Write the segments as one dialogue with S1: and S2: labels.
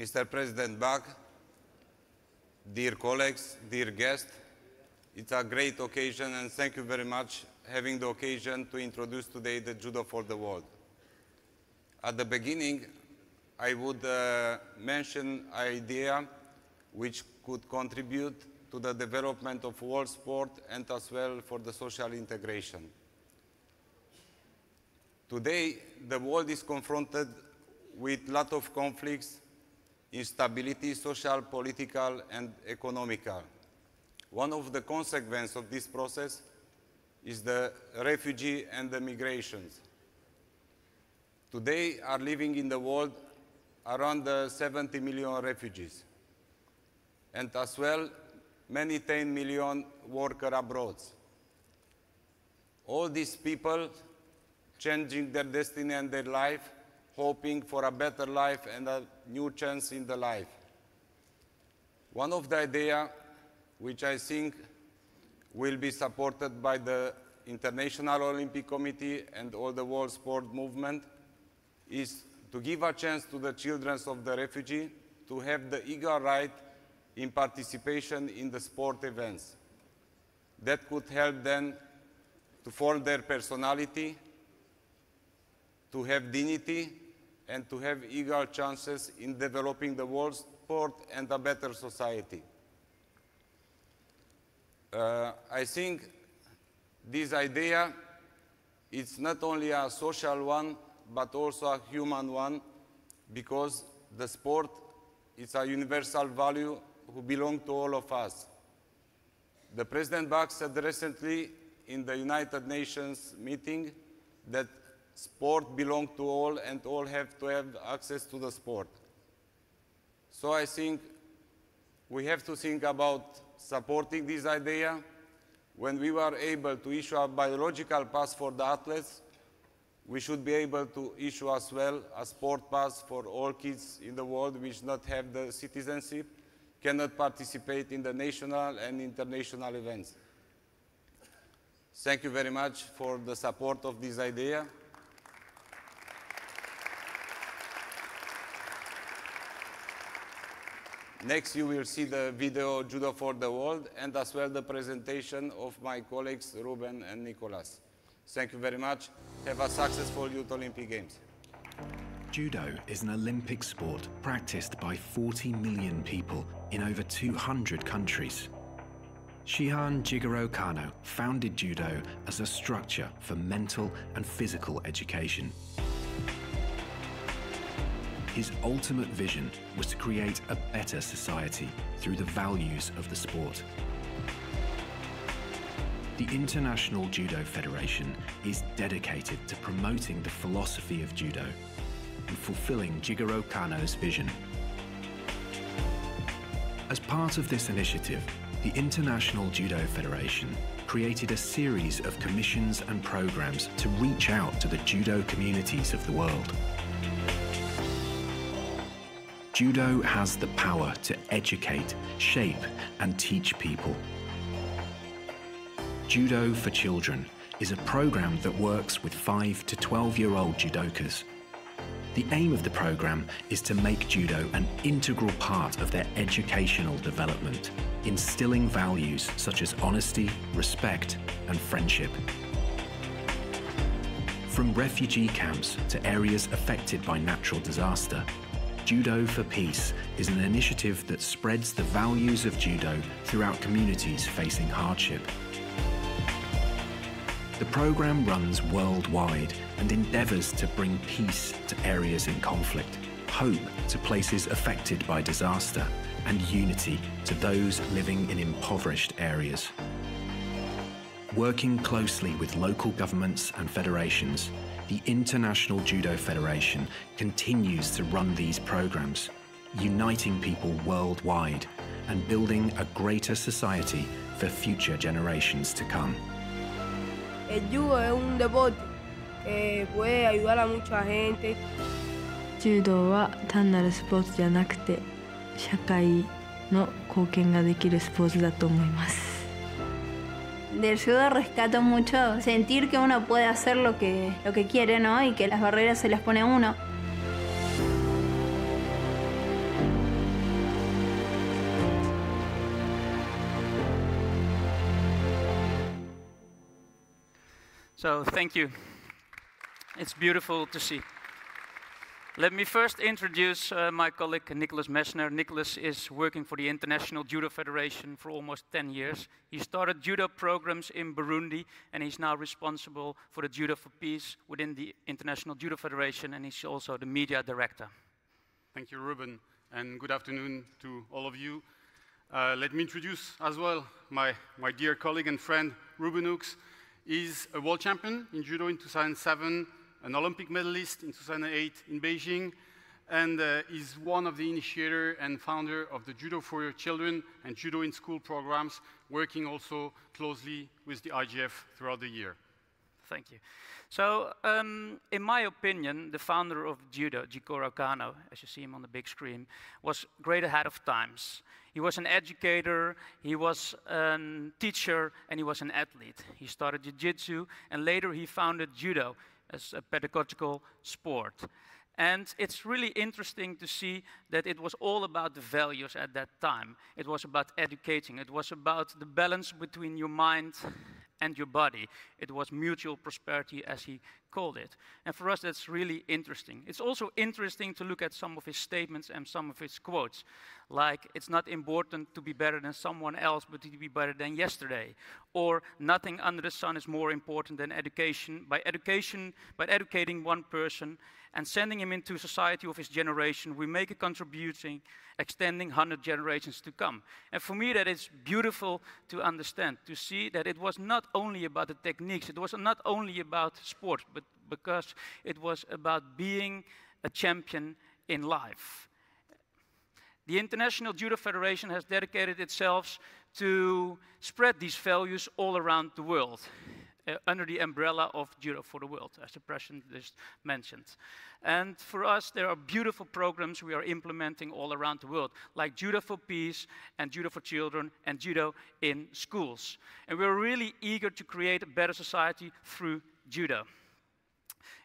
S1: Mr. President Bach, dear colleagues, dear guests, it's a great occasion and thank you very much having the occasion to introduce today the Judo for the World. At the beginning, I would uh, mention an idea which could contribute to the development of world sport and as well for the social integration. Today, the world is confronted with a lot of conflicts, instability, social, political, and economical. One of the consequences of this process is the refugee and the migrations. Today are living in the world around 70 million refugees and as well many 10 million workers abroad. All these people changing their destiny and their life, hoping for a better life and a new chance in the life. One of the ideas which I think will be supported by the International Olympic Committee and all the world sport movement is to give a chance to the children of the refugee to have the equal right in participation in the sport events. That could help them to form their personality, to have dignity, and to have equal chances in developing the world's sport and a better society. Uh, I think this idea is not only a social one, but also a human one, because the sport is a universal value who belong to all of us. The President Bach said recently in the United Nations meeting that sport belongs to all and all have to have access to the sport. So I think we have to think about supporting this idea. When we were able to issue a biological pass for the athletes, we should be able to issue as well a sport pass for all kids in the world which not have the citizenship cannot participate in the national and international events. Thank you very much for the support of this idea. Next, you will see the video Judo for the World and as well the presentation of my colleagues Ruben and Nicolas. Thank you very much. Have a successful Youth Olympic Games.
S2: Judo is an Olympic sport practiced by 40 million people in over 200 countries. Shihan Jigoro Kano founded Judo as a structure for mental and physical education. His ultimate vision was to create a better society through the values of the sport. The International Judo Federation is dedicated to promoting the philosophy of Judo and fulfilling Jigoro Kano's vision. As part of this initiative, the International Judo Federation created a series of commissions and programs to reach out to the judo communities of the world. Judo has the power to educate, shape, and teach people. Judo for Children is a program that works with 5 to 12 year old judokas the aim of the programme is to make judo an integral part of their educational development, instilling values such as honesty, respect and friendship. From refugee camps to areas affected by natural disaster, Judo for Peace is an initiative that spreads the values of judo throughout communities facing hardship. The programme runs worldwide and endeavours to bring peace to areas in conflict, hope to places affected by disaster, and unity to those living in impoverished areas. Working closely with local governments and federations, the International Judo Federation continues to run these programs, uniting people worldwide and building a greater society for future generations to come.
S3: El judo es un deporte que puede ayudar a mucha gente.
S4: 柔道は単なるスポーツじゃなくて社会の貢献ができるスポーツだと思います
S5: Del judo rescato mucho sentir que uno puede hacer lo que, lo que quiere, ¿no? Y que las barreras se las pone uno.
S6: So thank you. It's beautiful to see. Let me first introduce uh, my colleague Nicolas Messner. Nicolas is working for the International Judo Federation for almost 10 years. He started judo programs in Burundi and he's now responsible for the Judo for Peace within the International Judo Federation and he's also the media director.
S7: Thank you, Ruben, and good afternoon to all of you. Uh, let me introduce as well my, my dear colleague and friend, Ruben Houkes. He's a world champion in judo in 2007, an Olympic medalist in 2008 in Beijing, and uh, is one of the initiator and founder of the Judo for Your Children and Judo in School programs, working also closely with the IJF throughout the year.
S6: Thank you. So, um, in my opinion, the founder of judo, Jigoro Kano, as you see him on the big screen, was great ahead of times. He was an educator, he was a teacher, and he was an athlete. He started jiu-jitsu, and later he founded judo as a pedagogical sport. And it's really interesting to see that it was all about the values at that time. It was about educating. It was about the balance between your mind and your body. It was mutual prosperity, as he called it. And for us, that's really interesting. It's also interesting to look at some of his statements and some of his quotes, like, it's not important to be better than someone else, but to be better than yesterday. Or, nothing under the sun is more important than education. By education, by educating one person, and sending him into society of his generation, we make a contribution extending 100 generations to come. And for me, that is beautiful to understand, to see that it was not only about the techniques, it was not only about sport, but because it was about being a champion in life. The International Judo Federation has dedicated itself to spread these values all around the world uh, under the umbrella of Judo for the World, as the President just mentioned. And for us, there are beautiful programs we are implementing all around the world, like Judo for Peace and Judo for Children and Judo in schools. And we're really eager to create a better society through Judo.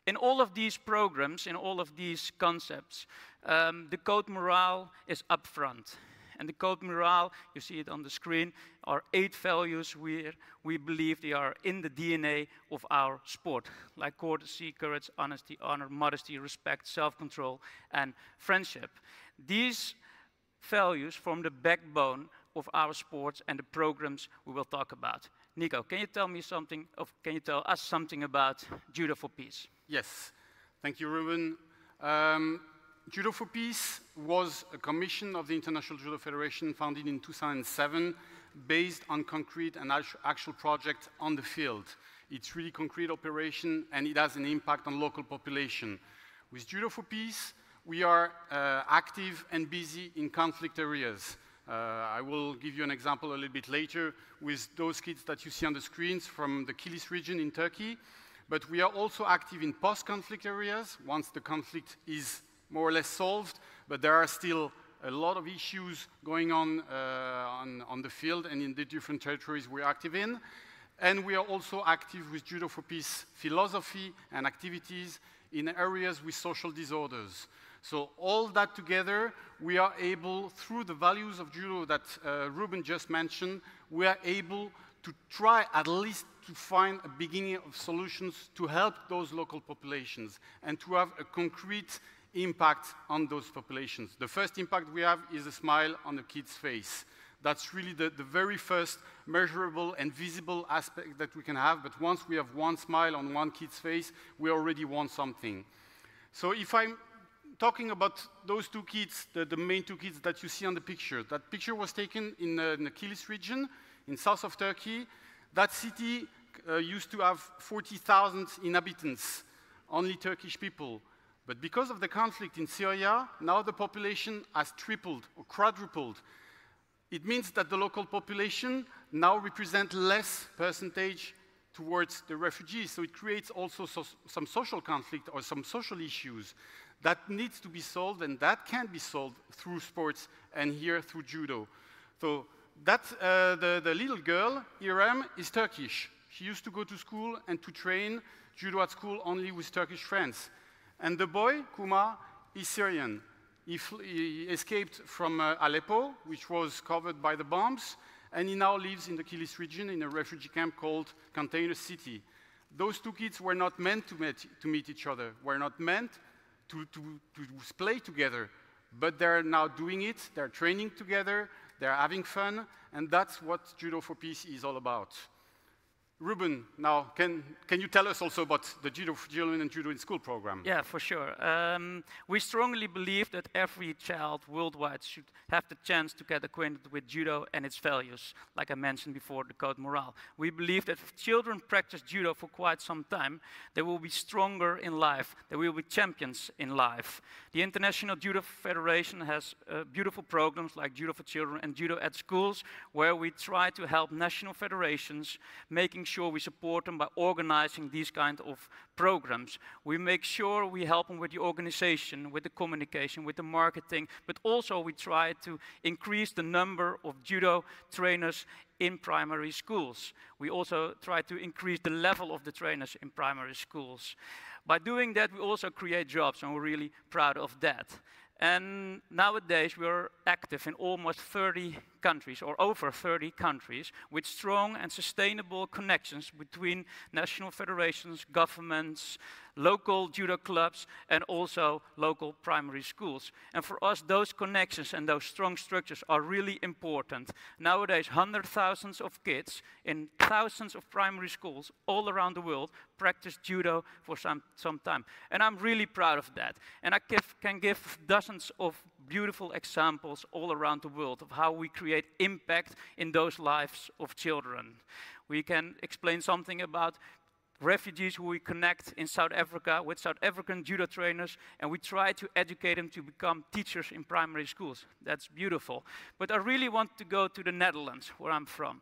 S6: In all of these programs, in all of these concepts, um, the code morale is upfront. And the code morale, you see it on the screen, are eight values where we believe they are in the DNA of our sport, like courtesy, courage, honesty, honor, modesty, respect, self-control, and friendship. These values form the backbone of our sports and the programs we will talk about. Nico, can you tell me something, can you tell us something about Judo for Peace?
S7: Yes, thank you, Ruben. Um, Judo for Peace was a commission of the International Judo Federation founded in 2007 based on concrete and actual projects on the field. It's really concrete operation and it has an impact on local population. With Judo for Peace, we are uh, active and busy in conflict areas. Uh, I will give you an example a little bit later with those kids that you see on the screens from the Kilis region in Turkey. But we are also active in post-conflict areas once the conflict is more or less solved, but there are still a lot of issues going on, uh, on, on the field and in the different territories we're active in. And we are also active with Judo for Peace philosophy and activities in areas with social disorders. So all that together, we are able, through the values of judo that uh, Ruben just mentioned, we are able to try at least to find a beginning of solutions to help those local populations and to have a concrete impact on those populations. The first impact we have is a smile on a kid's face. That's really the, the very first measurable and visible aspect that we can have, but once we have one smile on one kid's face, we already want something. So if I'm talking about those two kids, the, the, main two kids that you see on the picture, that picture was taken in, uh, in the Kilis region, in south of Turkey. That city uh, used to have 40,000 inhabitants, only Turkish people. But because of the conflict in Syria, now the population has tripled or quadrupled. It means that the local population now represent less percentage towards the refugees. So it creates also so, some social conflict or some social issues that needs to be solved and that can be solved through sports and here through judo. So that, uh, the, the little girl, Iram, is Turkish. She used to go to school and to train judo at school only with Turkish friends. And the boy, Kuma, is Syrian. He, he escaped from uh, Aleppo, which was covered by the bombs, and he now lives in the Kilis region in a refugee camp called Container City. those two kids were not meant to meet, to meet each other, were not meant to, to, to play together, but they're now doing it, they're training together, they're having fun, and that's what Judo for Peace is all about. Ruben, now, can, can you tell us also about the Judo for Children and Judo in School program?
S6: Yeah, for sure. Um, we strongly believe that every child worldwide should have the chance to get acquainted with Judo and its values, like I mentioned before, the Code Morale. We believe that if children practice Judo for quite some time, they will be stronger in life, they will be champions in life. The International Judo Federation has uh, beautiful programs like Judo for Children and Judo at Schools, where we try to help national federations making sure we support them by organizing these kind of programs. We make sure we help them with the organization, with the communication, with the marketing, but also we try to increase the number of judo trainers in primary schools. We also try to increase the level of the trainers in primary schools. By doing that, we also create jobs, and we're really proud of that. And nowadays, we're active in almost 30 countries, or over 30 countries, with strong and sustainable connections between national federations, governments, local judo clubs, and also local primary schools. And for us, those connections and those strong structures are really important. Nowadays, hundred thousands of kids in thousands of primary schools all around the world practice judo for some, some time. And I'm really proud of that. And I give, can give dozens of beautiful examples all around the world of how we create impact in those lives of children. We can explain something about refugees who we connect in South Africa with South African judo trainers, and we try to educate them to become teachers in primary schools. That's beautiful. But I really want to go to the Netherlands, where I'm from.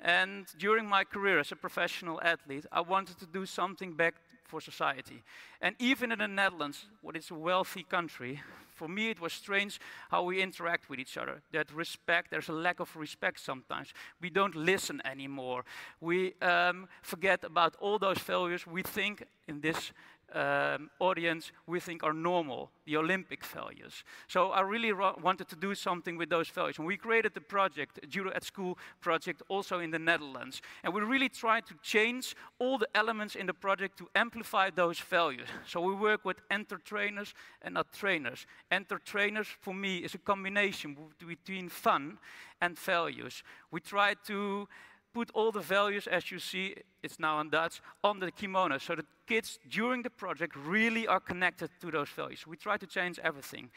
S6: And during my career as a professional athlete, I wanted to do something back for society. And even in the Netherlands, what is a wealthy country, for me it was strange how we interact with each other. That respect, there's a lack of respect sometimes. We don't listen anymore. We um, forget about all those values we think in this um, audience we think are normal, the Olympic values. So I really wanted to do something with those values. And we created the project, Judo at School project, also in the Netherlands. And we really tried to change all the elements in the project to amplify those values. So we work with enter trainers and not trainers. Enter trainers, for me, is a combination between fun and values. We try to put all the values, as you see, it's now in Dutch, on the kimono. So the kids during the project really are connected to those values. We try to change everything.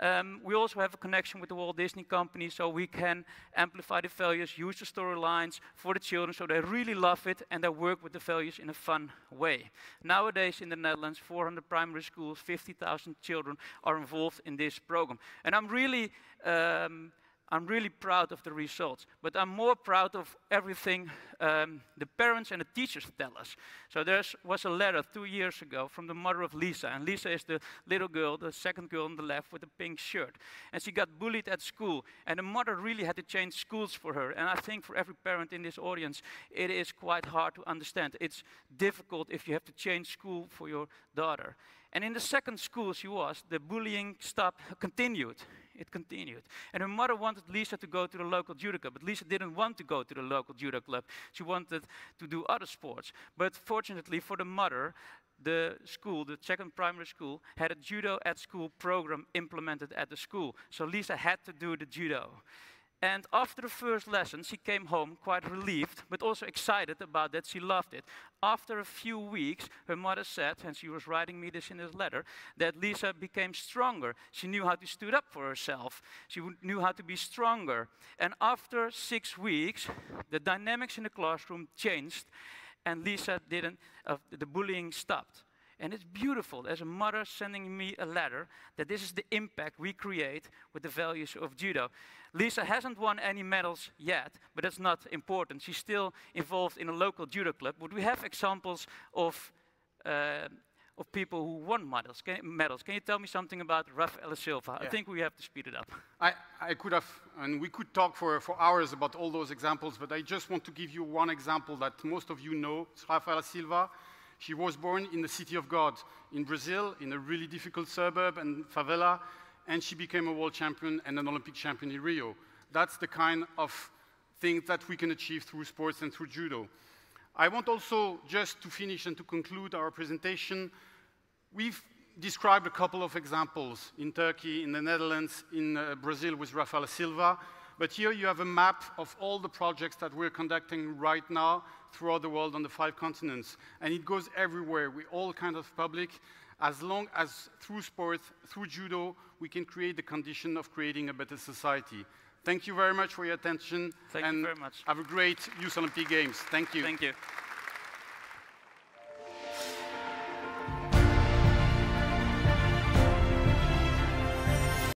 S6: Um, we also have a connection with the Walt Disney Company, so we can amplify the values, use the storylines for the children, so they really love it and they work with the values in a fun way. Nowadays in the Netherlands, 400 primary schools, 50,000 children are involved in this program. And I'm really um, I'm really proud of the results, but I'm more proud of everything um, the parents and the teachers tell us. So there was a letter two years ago from the mother of Lisa, and Lisa is the little girl, the second girl on the left with the pink shirt. And she got bullied at school, and the mother really had to change schools for her. And I think for every parent in this audience, it is quite hard to understand. It's difficult if you have to change school for your daughter. And in the second school she was, the bullying stopped, continued it continued. And her mother wanted Lisa to go to the local judo club, but Lisa didn't want to go to the local judo club. She wanted to do other sports. But fortunately for the mother, the school, the second primary school, had a judo at school program implemented at the school. So Lisa had to do the judo. And after the first lesson, she came home quite relieved, but also excited about that. She loved it. After a few weeks, her mother said, and she was writing me this in this letter, that Lisa became stronger. She knew how to stand up for herself. She knew how to be stronger. And after six weeks, the dynamics in the classroom changed, and Lisa didn't, uh, the bullying stopped. And it's beautiful as a mother sending me a letter that this is the impact we create with the values of judo. Lisa hasn't won any medals yet, but that's not important. She's still involved in a local judo club. But we have examples of, uh, of people who won medals. Can, medals. Can you tell me something about Rafaela Silva? Yeah. I think we have to speed it up.
S7: I, I could have, and we could talk for, for hours about all those examples, but I just want to give you one example that most of you know. It's Rafaela Silva. She was born in the city of God in Brazil, in a really difficult suburb and favela, and she became a world champion and an Olympic champion in Rio. That's the kind of thing that we can achieve through sports and through judo. I want also just to finish and to conclude our presentation, we've described a couple of examples in Turkey, in the Netherlands, in uh, Brazil with Rafaela Silva, but here you have a map of all the projects that we're conducting right now throughout the world on the five continents. And it goes everywhere with all kinds of public, as long as through sport, through judo, we can create the condition of creating a better society. Thank you very much for your attention.
S6: Thank
S7: and
S6: you very much.
S7: Have a great Youth Olympic Games. Thank you.
S6: Thank you.